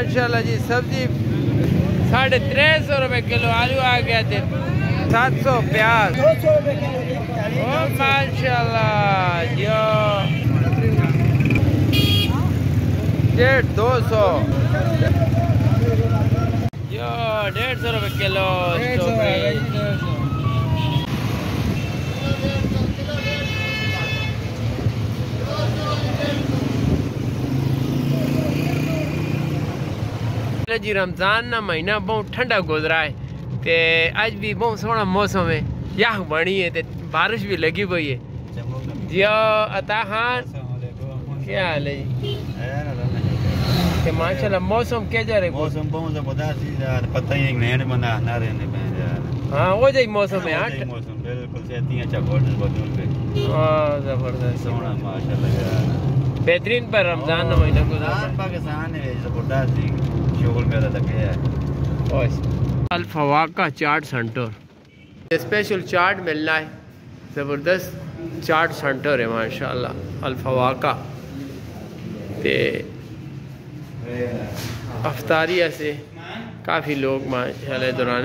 ماشاءاللہ جی سبزی ساڑھے ترے سو روپے کلو آلو آ گیا تھے سات سو پیاز۔ او ماشاءاللہ جو ڈیڑھ دو سو۔ جو ڈیڑھ سو روپے کلو۔ جی رمضان نا مہینہ بہت ٹھنڈا گزرا ہے تے اج بھی بہت سونا موسم ہے یاہ بنی ہے تے بارش بھی لگی ہوئی ہے جی عطا خان کیا حال ہے جی کہ ماشاءاللہ موسم کیا جا رہے موسم بہت زبردست ہے یار پتہ ہی نہیں بندہ نہ رہنے پہ یار ہاں وہ جائی موسم ہے ہاں موسم بالکل سیتی اچھا گولڈن بدل پہ ہاں زبردست سونا ماشاءاللہ یار بہترین پر رمضان نا مہینہ گزرا رمضان پاکستان ہے زبردست ہی شغل میرا لگے ہے۔ الفواقہ چاٹ سنٹر۔ اسپیشل چاٹ ملنا ہے۔ زبردست چاٹ سنٹر ہے ماشاءاللہ۔ الفواقہ تے افطاریہ سے کافی لوگ ماشاءاللہ دوران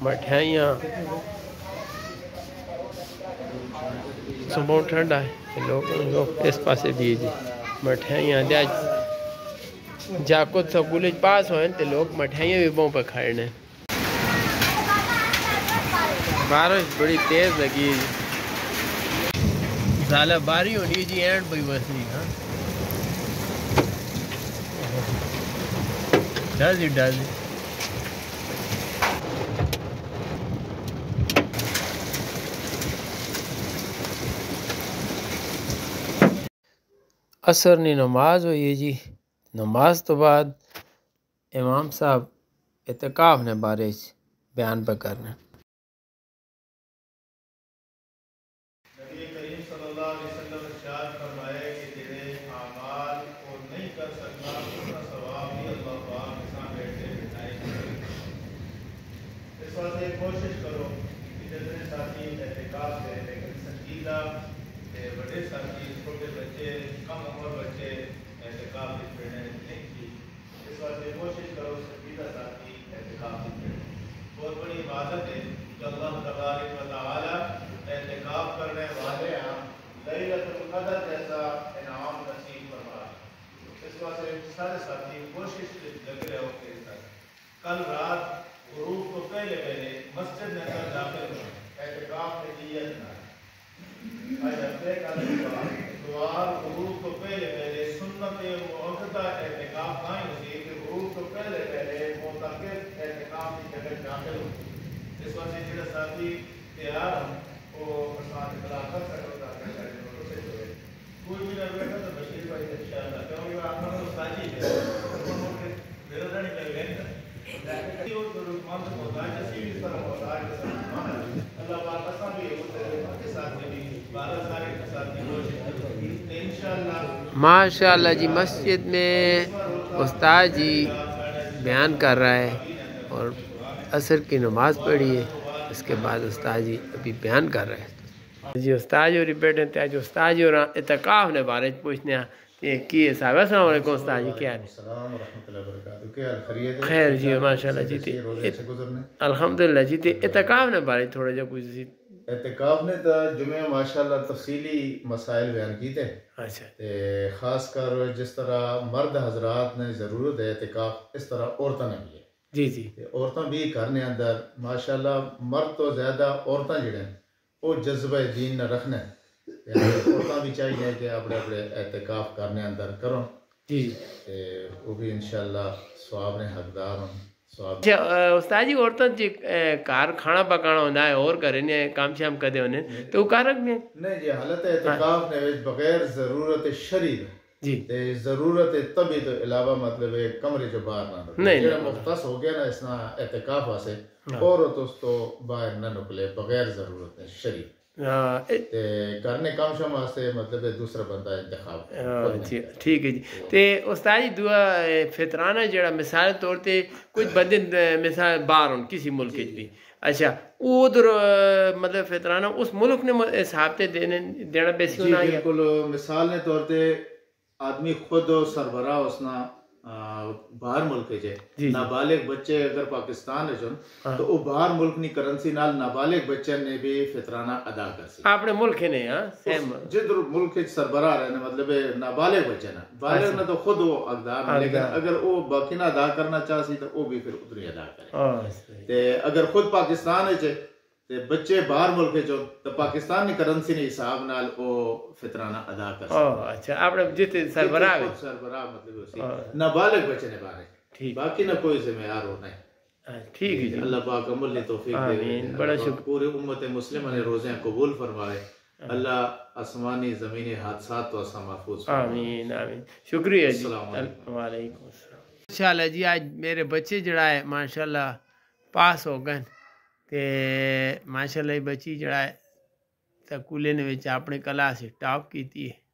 ہے جی دے یہ مٹھائیاں۔ سو بہت ٹھنڈا ہے لوگ اس پاسے بھی جی۔ مٹھائیاں دیا۔ جا کچھ سکول پاس ہوئے تے لوگ مٹھائیاں بھی بہت پہ بارش بڑی تیز لگی۔ جی زالہ باری ہونی جی اینڈ بھائی بس نہیں ہاں ڈال دی جی، عصر دی نماز ہوئی ہے جی۔ نماز تو بعد امام صاحب اعتکاف نے بارے بیان پہ کرنا نبی کریم صلی اللہ علیہ وسلم ارشاد فرمائے کہ تیرے اعمال کو نہیں کر سکتا اس کا ثواب بھی اللہ پاک کے سامنے بیٹھے بٹھائے اس واسطے کوشش کرو کہ جتنے ساتھی احتکاب سے لیکن سنجیدہ تے بڑے ساتھی چھوٹے بچے کم عمر بچے احتکاب کی پڑھنے نہیں کی اس واسطے کوشش کرو سنجیدہ ساتھی احتکاب کی پڑھنے بہت بڑی عبادت ہے جو اللہ تبارک و تعالی احتکاب کرنے والے ہیں لیلت القدر جیسا انعام نصیب فرما اس واسطے سارے ساتھی کوشش لگ رہے ہو کہ کل رات غروب کو پہلے پہلے مسجد میں اندر داخل ہو احتکاب میں نیت نہ آج ہفتے کا دعا۔ غروب کو پہلے پہلے سنت موقع احتکاب قائم ہوتی کہ غروب کو پہلے پہلے معتقد احتکاب کی جگہ داخل ہو۔ اس واسطے جڑا ساتھی تیار ہوں، وہ آسان اطلاع کر سکتا ہے کوئی بھی نہ بیٹھا تو ماشاء اللہ جی مسجد میں استاد جی بیان کر رہا ہے اور عصر کی نماز پڑھی ہے، اس کے بعد استاد جی ابھی بیان کر رہے ہیں۔ جی استاد جی بیٹھے تھے جو استاد اور اتقاف نے بارے پوچھنے ہیں یہ کی ہے السلام علیکم استاد جی کیا ہے السلام ورحمۃ اللہ وبرکاتہ کیا خیریت خیر جی ماشاءاللہ جی تے گزرنے الحمدللہ جی تے اتقاف نے بارے تھوڑا جا کچھ سی اعتکاف نے تا جمعہ ماشاءاللہ تفصیلی مسائل بیان کیتے اچھا تے خاص کر جس طرح مرد حضرات نے ضرورت ہے اعتکاف اس طرح عورتوں نے بھی ہے جی جی تے عورتوں بھی کرنے اندر ماشاءاللہ مرد تو زیادہ عورتیں جڑے ہیں وہ جذبہ دین نہ رکھنا ہے۔ یعنی عورتوں بھی چاہیے کہ اپنے اپنے احتکاف کرنے اندر کرو جی۔ وہ بھی انشاءاللہ شاء سواب نے حقدار ہوں۔ اچھا، استاد جی عورتوں جی کار کھانا پکانا ہوتا ہے اور کرے نے کام شام کدے ہونے؟ تو کار رکھنے؟ نہیں جی حالت احتکاف نے بغیر ضرورت شریر جی۔ تے ضرورت تبی تو علاوہ مطلب ہے کمرے جو باہر نہ نکلے۔ جب مختص ہو گیا نا اسنا اعتکاف واسے اور ہاں۔ تو اس تو باہر نہ نکلے بغیر ضرورت ہاں، نے شری تے کرنے کام شم واسطے مطلب ہے دوسرا بندہ انتخاب۔ ہاں، جی ٹھیک ہے جی۔ تے استاد جی دعا فطرانہ جڑا مثال طور تے کچھ بندے مثال باہر ہوں کسی ملک جی، وچ بھی۔ جی۔ اچھا ادھر مطلب فطرانہ اس ملک نے حساب تے دینا بیسی جی، ہونا ہے بالکل مثال نے طور تے آدمی خود سربراہ اسنا باہر ملک جی، ہے جی۔ نابالغ بچے اگر پاکستان ہے جن تو وہ باہر ملک نی کرنسی نال نابالغ بچے نے بھی فطرانہ ادا کر سی اپنے ملک نے ہاں سیم۔ جدھر ملک وچ سربراہ رہنے مطلب ہے نابالغ بچے نا۔ بالغ نے تو خود وہ اقدار نے لیکن۔ اگر وہ باقی نہ ادا کرنا چاہ سی تو وہ بھی پھر ہی ادا کرے۔ ہاں۔ تے اگر خود پاکستان وچ ہے تے بچے باہر ملک ہون تو پاکستان دی کرنسی نے حساب نال او فطرانہ ادا کر ہاں اچھا اپنے جتنے سربراہ سربراہ مطلب اسی۔ نابالغ بچے نے بارے۔ ٹھیک۔ باقی نہ کوئی ذمہ دار ہونا ہے۔ ٹھیک ہے جی۔ اللہ پاک عمل نے توفیق دے۔ آمین۔ بڑا شکر۔ پوری امت مسلمہ نے روزیں قبول فرمائے۔ اللہ آسمانی زمینی حادثات تو اسا محفوظ فرمائے۔ آمین آمین۔ شکریہ جی۔ السلام علیکم۔ وعلیکم السلام۔ انشاءاللہ جی آج میرے بچے جڑا ہے ماشاءاللہ پاس ہو گئے۔ تے ماشاءاللہ یہ بچی جڑا ہے سکولے نے وچ اپنے کلاس ٹاپ کیتی ہے